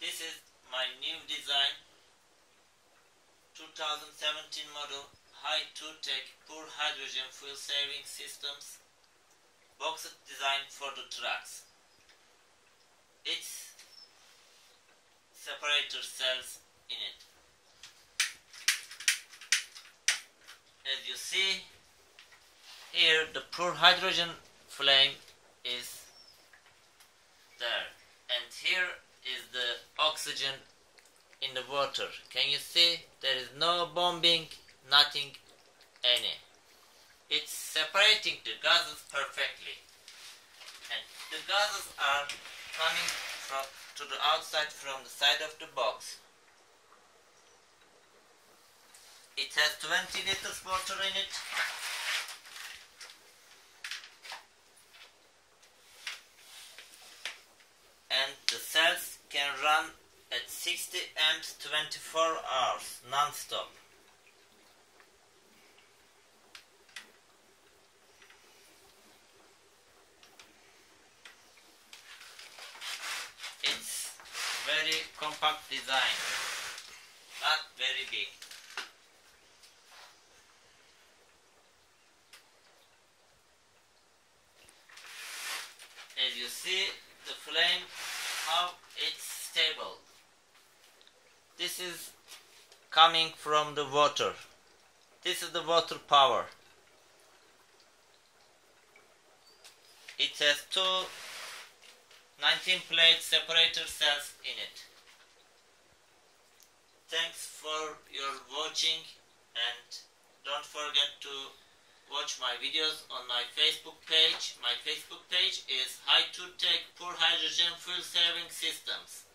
This is my new design 2017 model H2-Tech Pure Hydrogen Fuel Saving Systems box design for the trucks. Its separator cells in it. As you see here the pure hydrogen flame is there and here is the oxygen in the water. Can you see? There is no bombing, nothing any. It's separating the gases perfectly. And the gases are coming from to the outside from the side of the box. It has 20 liters water in it. And the cells can run at 60 amps 24 hours non-stop. It's very compact design, not very big. As you see the flame, how it's stable. This is coming from the water. This is the water power. It has two 19 plate separator cells in it. Thanks for your watching and don't forget to watch my videos on my Facebook page. My Facebook page is H2 Tech Pure Hydrogen Fuel Saving Systems.